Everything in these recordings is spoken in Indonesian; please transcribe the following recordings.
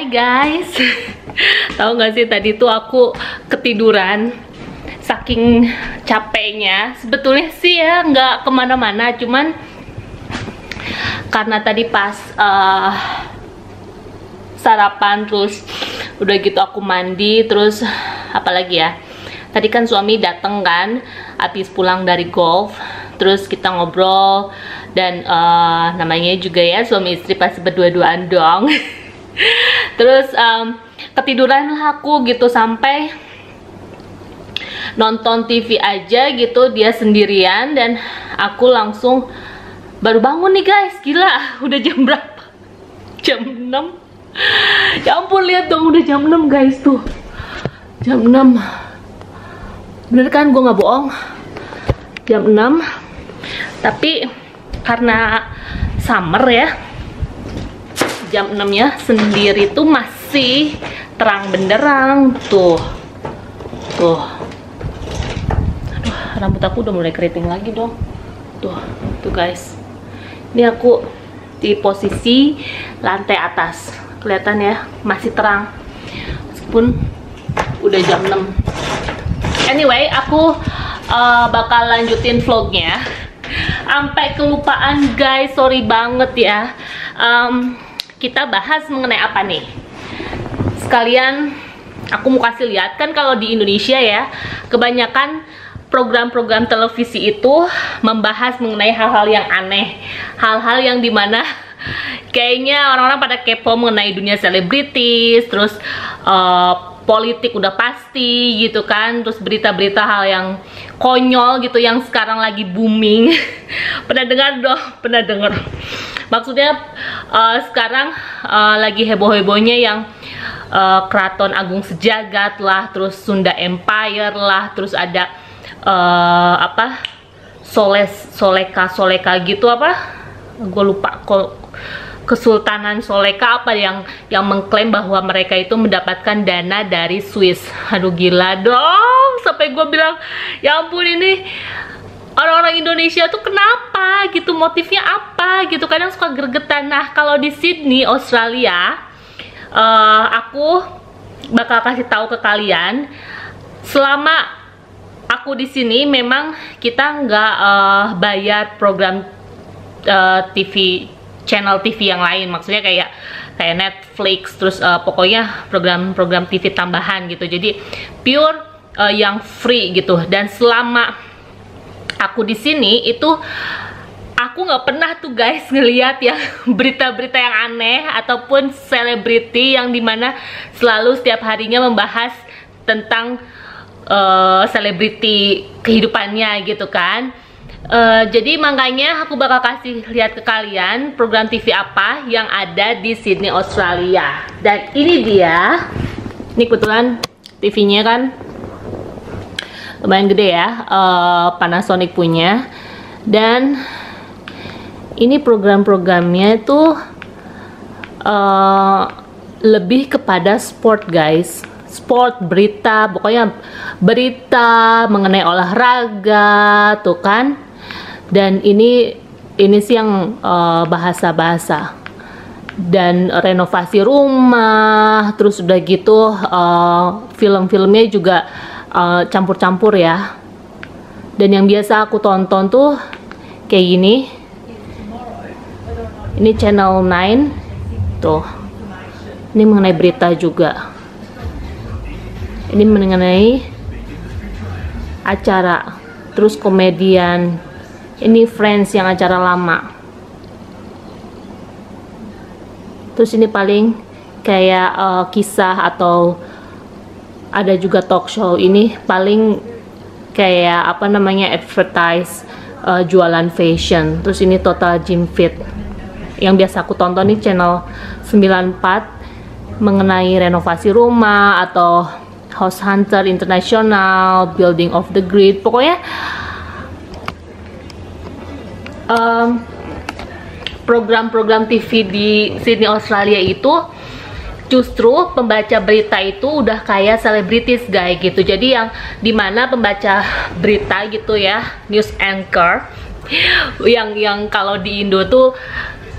Hai guys. Tahu gak sih tadi tuh aku ketiduran Saking capeknya. Sebetulnya sih ya nggak ke mana-mana Cuman Karena tadi pas uh, Sarapan terus Udah gitu aku mandi Terus apalagi ya Tadi kan suami dateng kan Habis pulang dari golf Terus kita ngobrol Dan uh, namanya juga ya Suami istri pasti berdua-duaan dong terus um, ketiduran lah aku gitu sampai nonton TV aja gitu dia sendirian dan aku langsung baru bangun nih guys. Gila udah jam berapa? Jam 6 ya ampun lihat dong udah jam 6 guys tuh. Jam 6 bener kan gue nggak bohong? Jam 6 tapi karena summer ya jam 6 ya sendiri tuh masih terang benderang. Tuh. Tuh. Aduh rambut aku udah mulai keriting lagi dong. Tuh tuh guys. Ini aku di posisi lantai atas. Kelihatan ya masih terang. Meskipun udah jam 6 anyway aku uh, bakal lanjutin vlognya. Sampai kelupaan guys. Sorry banget ya. Um, kita bahas mengenai apa nih? Sekalian aku mau kasih lihat kan kalau di Indonesia ya kebanyakan program-program televisi itu membahas mengenai hal-hal yang aneh. Hal-hal yang di mana kayaknya orang-orang pada kepo mengenai dunia selebritis terus uh, politik udah pasti gitu kan. Terus berita-berita hal yang konyol gitu yang sekarang lagi booming. Pernah dengar dong? Pernah dengar. Maksudnya uh, sekarang uh, lagi heboh-hebohnya yang uh, keraton agung sejagat lah terus Sunda Empire lah terus ada uh, apa? Soles soleka soleka gitu apa? Gue lupa kok Kesultanan Soleka apa yang yang mengklaim bahwa mereka itu mendapatkan dana dari Swiss. Aduh gila dong, sampai gue bilang ya ampun ini orang-orang Indonesia tuh kenapa gitu? Motifnya apa? Gitu. Kadang suka gergetan nah kalau di Sydney Australia uh, aku bakal kasih tahu ke kalian selama aku di sini memang kita nggak uh, bayar program uh, TV channel TV yang lain. Maksudnya kayak kayak Netflix terus uh, pokoknya program-program TV tambahan gitu. Jadi pure uh, yang free gitu. Dan selama aku di sini itu aku nggak pernah tuh guys ngeliat ya berita-berita yang aneh ataupun selebriti yang di mana selalu setiap harinya membahas tentang eh, selebriti uh, kehidupannya gitu kan uh, jadi makanya aku bakal kasih lihat ke kalian program TV apa yang ada di Sydney Australia. Dan ini dia. Ini kebetulan TV-nya kan? Lumayan gede ya uh, Panasonic punya. Dan ini program-programnya itu uh, lebih kepada sport guys. Sport berita pokoknya berita mengenai olahraga tuh kan dan ini ini sih yang uh, bahasa-bahasa. Dan renovasi rumah terus udah gitu uh, film-filmnya juga Eh, campur-campur uh, ya. Dan yang biasa aku tonton tuh kayak gini. Ini channel 9 tuh. Ini mengenai berita juga. Ini mengenai acara terus komedian ini Friends yang acara lama. Terus ini paling kayak uh, kisah atau ada juga talk show ini paling kayak apa namanya advertise uh, jualan fashion. Terus ini total gym fit. Yang biasa aku tonton nih channel 94 mengenai renovasi rumah atau house hunter international building of the grid. Pokoknya program-program um, TV di Sydney Australia itu justru pembaca berita itu udah kayak selebritis guys gitu. Jadi yang di mana pembaca berita gitu ya news anchor yang yang kalau di Indo tuh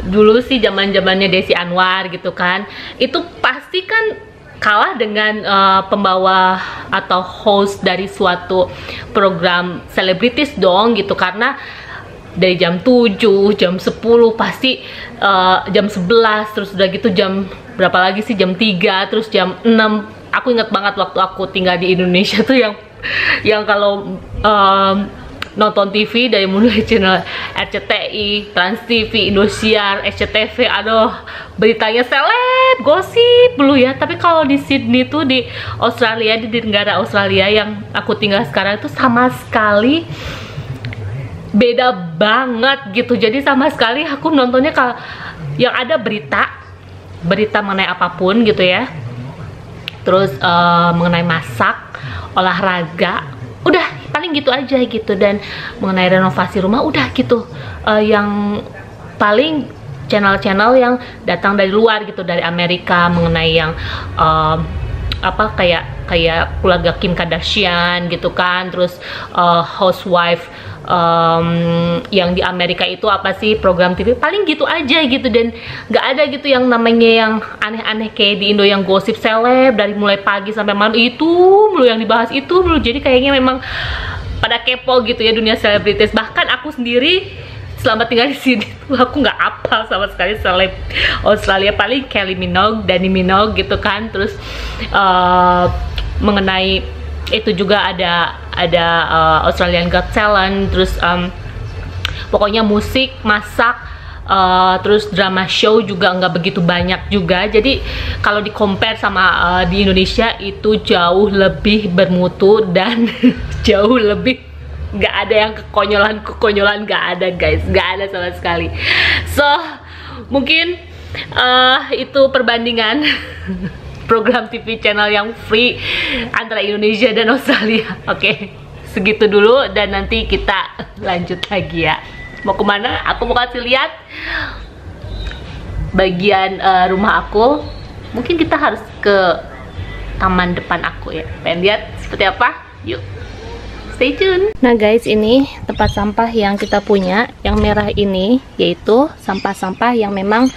dulu sih zaman zamannya Desi Anwar gitu kan itu pasti kan kalah dengan uh, pembawa atau host dari suatu program selebritis dong gitu. Karena dari jam 7, jam 10 pasti uh, jam 11 terus udah gitu jam berapa lagi sih jam 3 terus jam 6 aku ingat banget waktu aku tinggal di Indonesia tuh yang yang kalau um, nonton TV dari mulai channel RCTI, Trans TV, Indosiar, SCTV, aduh beritanya seleb, gosip dulu ya. Tapi kalau di Sydney tuh di Australia di negara Australia yang aku tinggal sekarang itu sama sekali beda banget gitu. Jadi sama sekali aku nontonnya kalau yang ada berita, berita mengenai apa pun gitu ya. Terus uh, mengenai masak, olahraga, udah paling gitu aja gitu dan mengenai renovasi rumah udah gitu uh, yang paling channel-channel yang datang dari luar gitu dari Amerika mengenai yang uh, apa kayak kayak keluarga Kim Kardashian gitu kan terus uh, housewife um, yang di Amerika itu apa sih program TV paling gitu aja gitu dan nggak ada gitu yang namanya yang aneh-aneh kayak di Indo yang gosip seleb dari mulai pagi sampai malam. Itu mulu yang dibahas itu mulu. Jadi kayaknya memang pada kepo gitu ya dunia selebritis. Bahkan aku sendiri selama tinggal di sini. Tuh aku nggak apal sama sekali seleb Australia. Paling Kelly Minogue, Danny Minogue gitu kan. Terus uh, mengenai itu juga ada ada uh, Australian Got Talent terus um, pokoknya musik masak uh, terus drama show juga nggak begitu banyak juga. Jadi kalau di compare sama uh, di Indonesia itu jauh lebih bermutu dan jauh lebih nggak ada yang kekonyolan kekonyolan nggak ada guys. Nggak ada sama sekali. So mungkin uh, itu perbandingan program TV channel yang free antara Indonesia dan Australia. Oke, segitu dulu dan nanti kita lanjut lagi ya. Mau ke mana? Aku mau kasih lihat bagian uh, rumah aku. Mungkin kita harus ke taman depan aku ya. Pengen lihat seperti apa? Yuk. Stay tune. Nah guys, ini tempat sampah yang kita punya. Yang merah ini yaitu sampah-sampah yang memang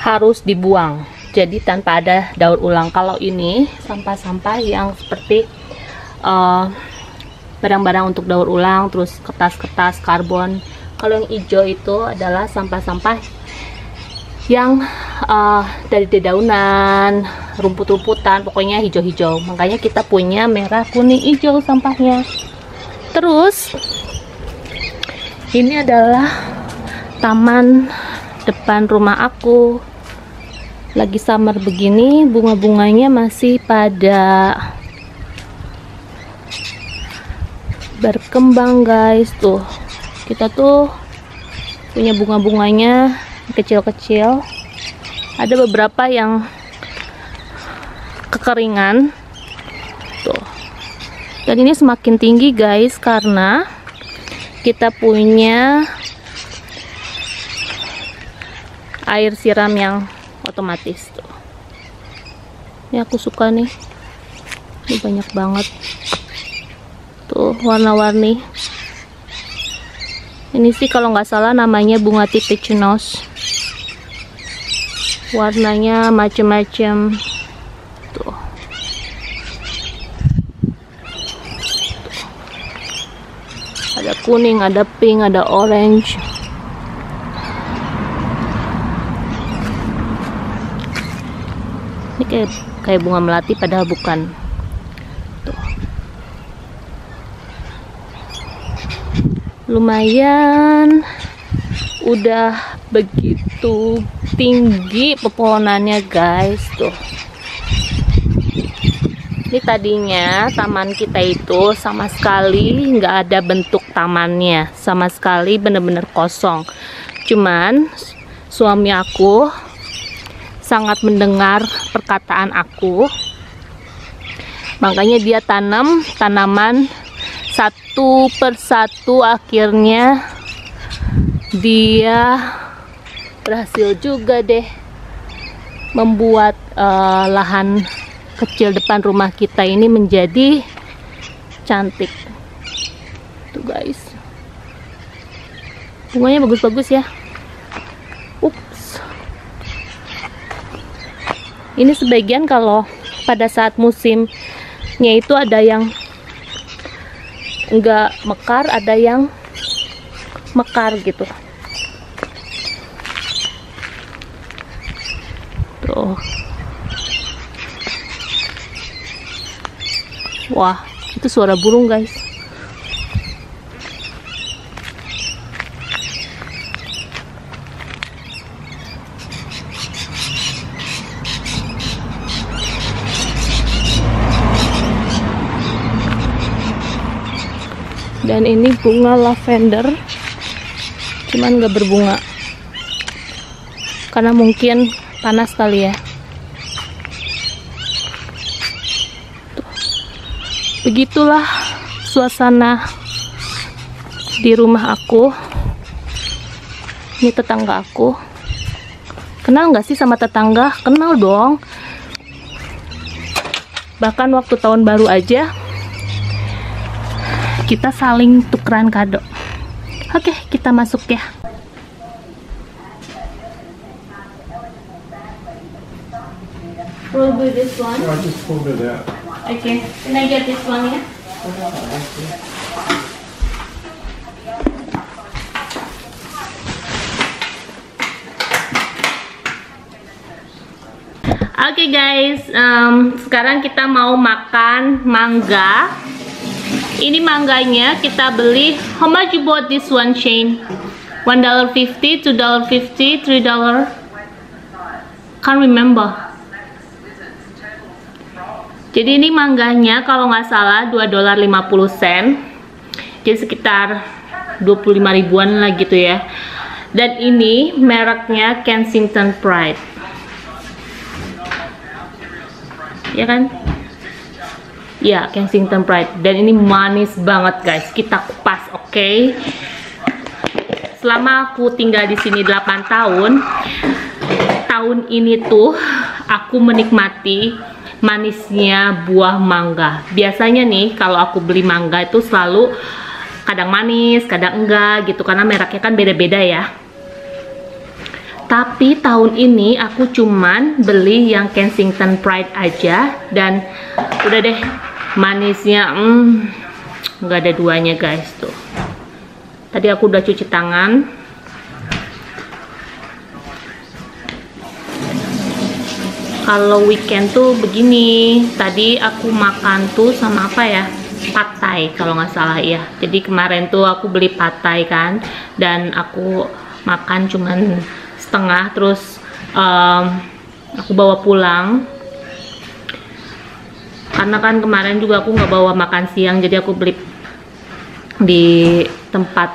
harus dibuang jadi tanpa ada daur ulang. Kalau ini sampah-sampah yang seperti eh, barang-barang uh, untuk daur ulang terus kertas-kertas karbon kalau yang hijau itu adalah sampah-sampah yang uh, dari dedaunan rumput-rumputan pokoknya hijau-hijau. Makanya kita punya merah kuning hijau sampahnya. Terus ini adalah taman depan rumah aku lagi summer begini bunga-bunganya masih pada berkembang guys. Tuh kita tuh punya bunga-bunganya kecil-kecil. Ada beberapa yang kekeringan. Tuh dan ini semakin tinggi guys karena kita punya air siram yang otomatis tuh. Ini aku suka nih. Ini banyak banget. Tuh warna-warni. Ini sih kalau nggak salah namanya bunga tipicinus warnanya macem-macem. Tuh. Ada kuning ada pink ada orange ini kayak kayak bunga melati padahal bukan. Tuh. Lumayan. Udah begitu tinggi pepohonannya guys. Tuh. Ini tadinya taman kita itu sama sekali nggak ada bentuk tamannya. Sama sekali bener-bener kosong. Cuman suami aku sangat mendengar perkataan aku. Makanya dia tanam tanaman satu persatu. Akhirnya dia berhasil juga deh membuat uh, lahan kecil depan rumah kita ini menjadi cantik. Tuh guys. Bunganya bagus-bagus ya ini sebagian kalau pada saat musimnya itu ada yang enggak mekar ada yang mekar gitu. Tuh. Wah itu suara burung guys dan ini bunga lavender. Cuman nggak berbunga. Karena mungkin panas kali ya. Tuh. begitulah suasana di rumah aku. Ini tetangga aku. Kenal nggak sih sama tetangga? Kenal dong. Bahkan waktu tahun baru aja kita saling tukeran kado oke kita masuk ya Will be this one. I just pulled it out. Okay. Can I get this one ya? Oke guys, um, sekarang kita mau makan mangga. Ini mangganya kita beli. How much you bought this one, Shane? One dollar fifty, two dollar fifty, three dollar. Can't remember. Jadi ini mangganya kalau nggak salah 2 dolar 50 sen. Jadi sekitar 25 ribuan lah gitu ya. Dan ini mereknya Kensington Pride. Ya kan? Ya, Kensington Pride. Dan ini manis banget guys. Kita kupas, oke? Selama aku tinggal di sini 8 tahun, tahun ini tuh aku menikmati manisnya buah mangga. Biasanya nih kalau aku beli mangga itu selalu kadang manis, kadang enggak gitu karena mereknya kan beda-beda ya. Tapi tahun ini aku cuman beli yang Kensington Pride aja dan udah deh manisnya hmm, nggak ada duanya guys tuh. Tadi aku udah cuci tangan. kalau weekend tuh begini tadi aku makan tuh sama apa ya patai kalau nggak salah ya jadi kemarin tuh aku beli patai kan dan aku makan cuman setengah terus um, aku bawa pulang karena kan kemarin juga aku nggak bawa makan siang jadi aku beli di tempat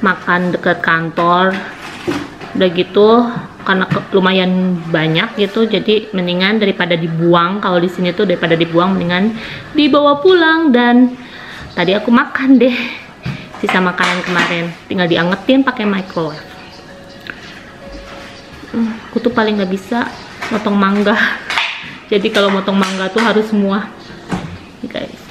makan dekat kantor. Udah gitu karena lumayan banyak gitu jadi mendingan daripada dibuang kalau di sini tuh daripada dibuang mendingan dibawa pulang. Dan tadi aku makan deh sisa makanan kemarin. Tinggal diangetin pakai microwave. Hmm, aku tuh paling nggak bisa motong mangga jadi kalau motong mangga tuh harus semua guys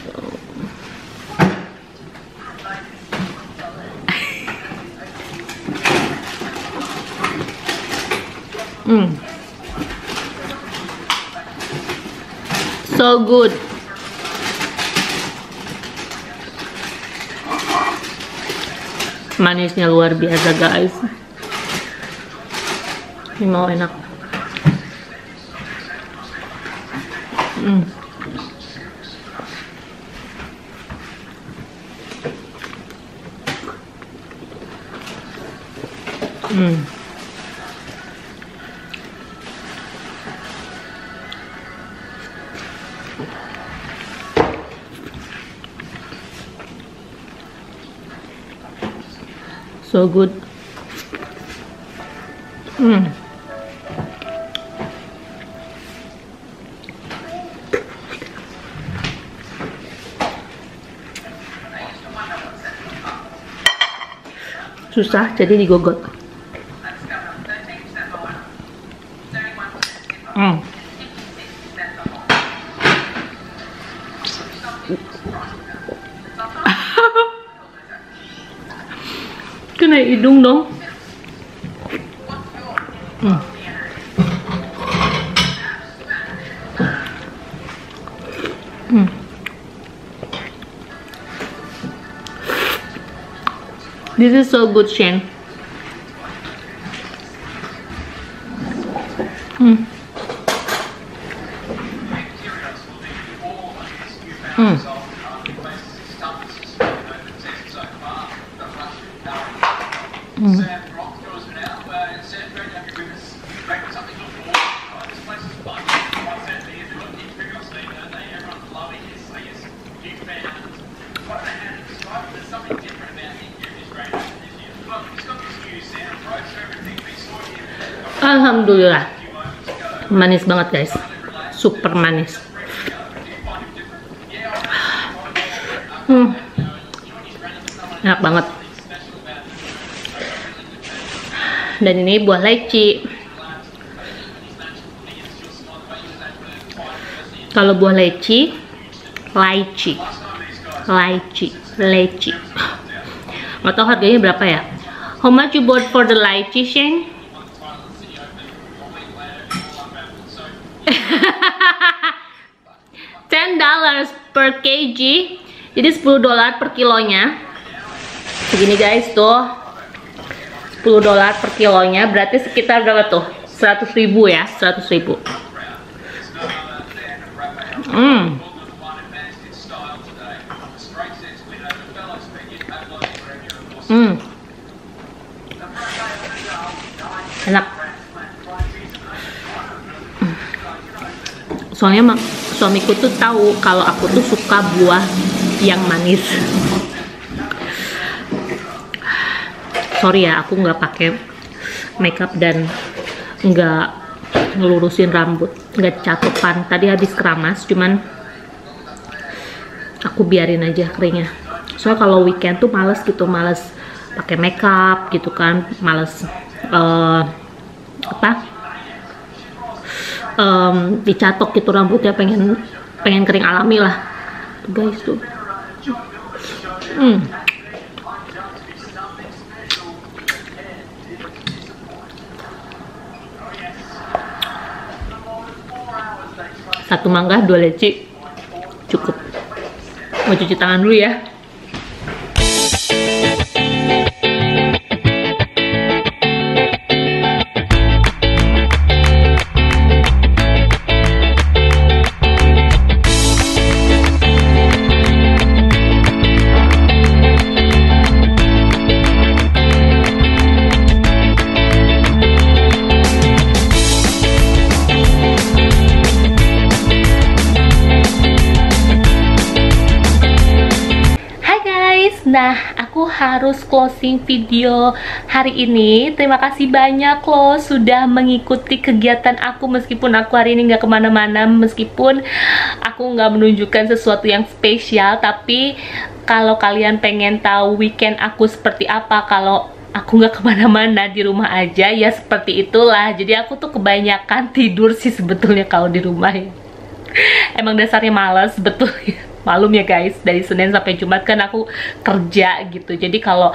Mm. So good. Manisnya luar biasa guys. Ini mau enak. Mm. Mm. so good susah jadi digogot hmm. kena hidung dong hmm. This is so good, Shane. Alhamdulillah. Manis banget guys. Super manis. Hmm. enak banget. Dan ini buah leci. Kalau buah leci leci. Leci. Leci. Nggak tahu harganya berapa ya. How much you bought for the lychee Shane ten dollars per kg. Jadi 10 dolar per kilonya. Segini guys tuh. 10 dolar per kilonya. Berarti sekitar berapa tuh? 100 ribu ya 100 ribu. Hmm. Hmm. Enak soalnya suamiku tuh tahu kalau aku tuh suka buah yang manis. Sorry ya aku nggak pakai makeup dan nggak ngelurusin rambut nggak catupan tadi habis keramas cuman aku biarin aja keringnya soalnya kalau weekend tuh males gitu males pakai makeup gitu kan males uh, apa um, dicatok gitu rambutnya pengen pengen kering alami lah. Guys tuh. Hmm. satu mangga dua leci. Cukup. Mau cuci tangan dulu ya Nah, aku harus closing video hari ini. Terima kasih banyak loh sudah mengikuti kegiatan aku meskipun aku hari ini nggak ke mana-mana, meskipun aku nggak menunjukkan sesuatu yang spesial. Tapi kalau kalian pengen tahu weekend aku seperti apa, kalau aku nggak ke mana-mana di rumah aja, ya seperti itulah. Jadi aku tuh kebanyakan tidur sih sebetulnya kalau di rumah ya. Emang dasarnya males betul ya malum ya guys. Dari Senin sampai Jumat kan aku kerja gitu. Jadi kalau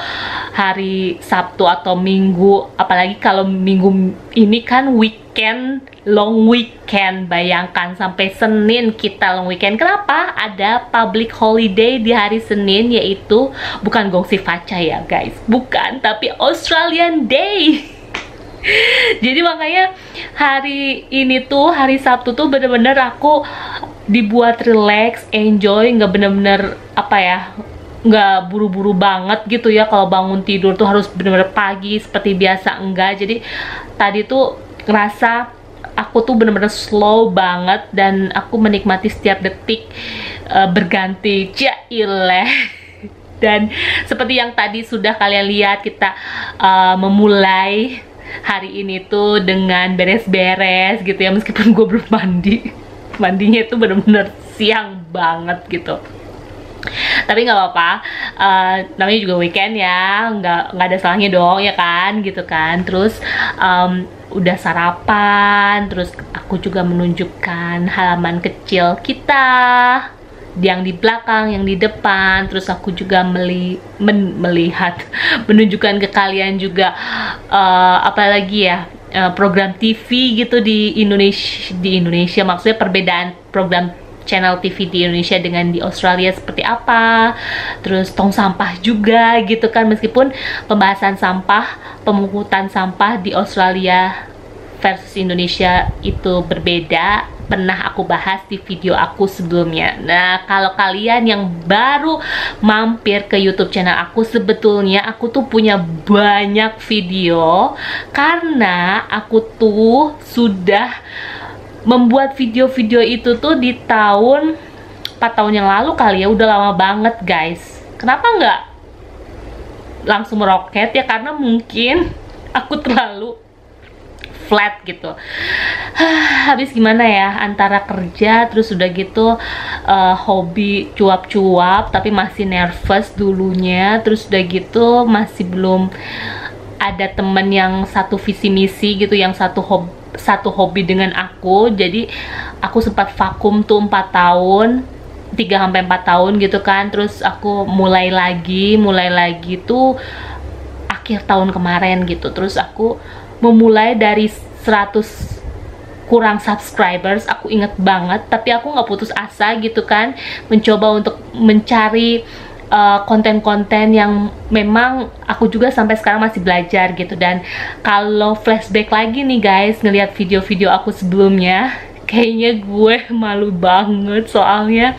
hari Sabtu atau Minggu apalagi kalau minggu ini kan weekend long weekend. Bayangkan sampai Senin kita long weekend. Kenapa? Ada public holiday di hari Senin yaitu bukan Gongsi Faca ya guys. Bukan tapi Australian Day. Jadi makanya hari ini tuh hari Sabtu tuh bener-bener aku dibuat relax, enjoy, nggak bener-bener apa ya, nggak buru-buru banget gitu ya kalau bangun tidur tuh harus bener-bener pagi seperti biasa enggak. Jadi tadi tuh ngerasa aku tuh bener-bener slow banget dan aku menikmati setiap detik uh, berganti. Jaileh dan seperti yang tadi sudah kalian lihat kita uh, memulai hari ini tuh dengan beres-beres gitu ya meskipun gue belum mandi mandinya itu bener-bener siang banget gitu. Tapi nggak apa-apa uh, namanya juga weekend ya nggak nggak ada salahnya dong ya kan gitu kan. Terus um, udah sarapan terus aku juga menunjukkan halaman kecil kita yang di belakang, yang di depan, terus aku juga meli men melihat, menunjukkan ke kalian juga uh, apa lagi ya uh, program TV gitu di Indonesia di Indonesia. Maksudnya perbedaan program channel TV di Indonesia dengan di Australia seperti apa. Terus tong sampah juga gitu kan. Meskipun pembahasan sampah pemungutan sampah di Australia versus Indonesia itu berbeda. Pernah aku bahas di video aku sebelumnya. Nah kalau kalian yang baru mampir ke YouTube channel aku sebetulnya aku tuh punya banyak video. Karena aku tuh sudah membuat video-video itu tuh di tahun 4 tahun yang lalu kali ya. Udah lama banget guys. Kenapa nggak langsung meroket ya? Karena mungkin aku terlalu flat gitu. Habis gimana ya antara kerja terus udah gitu uh, hobi cuap-cuap tapi masih nervous dulunya terus udah gitu masih belum ada temen yang satu visi misi gitu yang satu hobi satu hobi dengan aku. Jadi aku sempat vakum tuh 4 tahun 3 sampai 4 tahun gitu kan. Terus aku mulai lagi mulai lagi tuh akhir tahun kemarin gitu. Terus aku memulai dari 100 kurang subscribers aku inget banget. Tapi aku nggak putus asa gitu kan mencoba untuk mencari Eh, konten-konten uh, yang memang aku juga sampai sekarang masih belajar gitu. Dan kalau flashback lagi nih guys ngelihat video-video aku sebelumnya kayaknya gue malu banget. Soalnya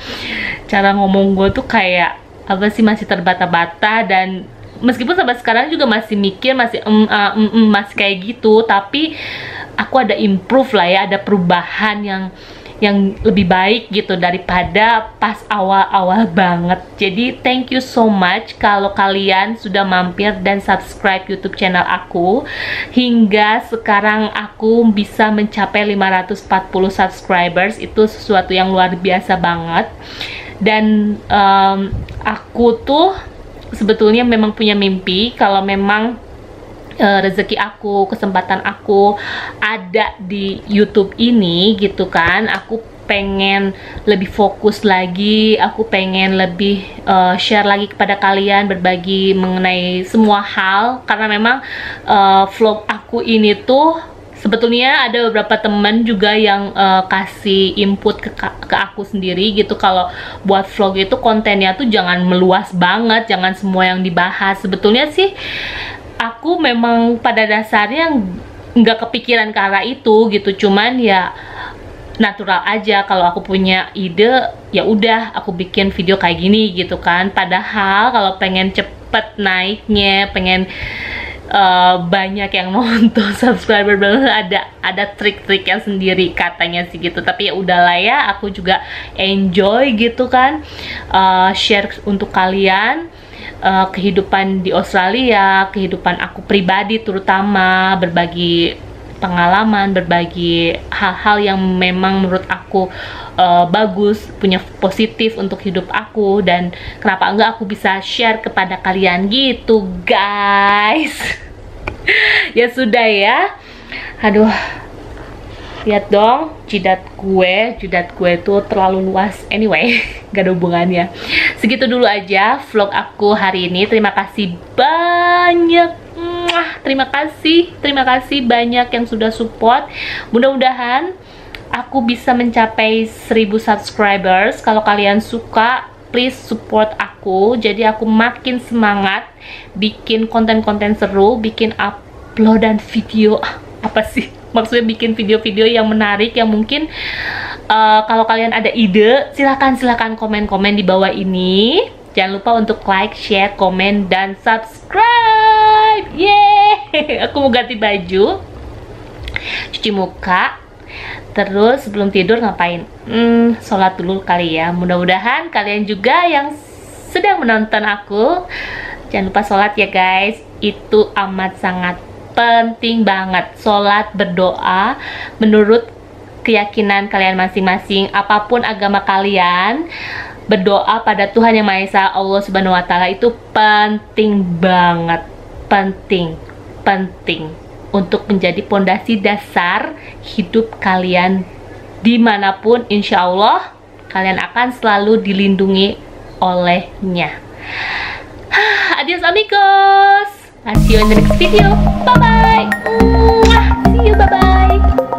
cara ngomong gue tuh kayak apa sih masih terbata-bata dan meskipun sampai sekarang juga masih mikir masih um, uh, um, um, masih kayak gitu tapi aku ada improve lah ya ada perubahan yang yang lebih baik gitu daripada pas awal-awal banget. Jadi thank you so much kalau kalian sudah mampir dan subscribe youtube channel aku. Hingga sekarang aku bisa mencapai 540 subscribers. Itu sesuatu yang luar biasa banget. Dan um, aku tuh sebetulnya memang punya mimpi kalau memang uh, rezeki aku, kesempatan aku ada di YouTube ini gitu kan. Aku pengen lebih fokus lagi, aku pengen lebih uh, share lagi kepada kalian berbagi mengenai semua hal karena memang uh, vlog aku ini tuh sebetulnya ada beberapa teman juga yang uh, kasih input ke, ke aku sendiri gitu. Kalau buat vlog itu kontennya tuh jangan meluas banget jangan semua yang dibahas. Sebetulnya sih aku memang pada dasarnya nggak kepikiran ke arah itu gitu. Cuman ya natural aja. Kalau aku punya ide ya udah aku bikin video kayak gini gitu kan. Padahal kalau pengen cepet naiknya pengen uh, banyak yang nonton subscriber ada ada trik-trik yang sendiri katanya sih gitu. Tapi ya udahlah ya aku juga enjoy gitu kan uh, share untuk kalian uh, kehidupan di Australia, kehidupan aku pribadi terutama berbagi pengalaman, berbagi hal-hal yang memang menurut aku uh, bagus, punya positif untuk hidup aku dan kenapa enggak aku bisa share kepada kalian gitu, guys. ya sudah ya. Aduh, lihat dong jidat gue jidat gue tuh terlalu luas. Anyway gak ada hubungannya. Segitu dulu aja vlog aku hari ini. Terima kasih banyak. Terima kasih terima kasih banyak yang sudah support. Mudah-mudahan aku bisa mencapai 1000 subscribers. Kalau kalian suka please support aku. Jadi aku makin semangat bikin konten-konten seru bikin uploadan video. Apa sih? Maksudnya bikin video-video yang menarik yang mungkin uh, kalau kalian ada ide silahkan silahkan komen-komen di bawah ini. Jangan lupa untuk like, share, komen, dan subscribe. Yeay! Aku mau ganti baju cuci muka terus sebelum tidur ngapain? Hmm, sholat dulu kali ya. Mudah-mudahan kalian juga yang sedang menonton aku jangan lupa sholat ya guys. Itu amat sangat penting banget sholat berdoa. Menurut keyakinan kalian masing-masing apa pun agama kalian berdoa pada Tuhan yang Maha Esa Allah Subhanahu Wa Taala itu penting banget. Penting penting untuk menjadi pondasi dasar hidup kalian di mana pun insya Allah kalian akan selalu dilindungi olehnya adios amigos see you in the next video. Bye-bye. See you. Bye-bye.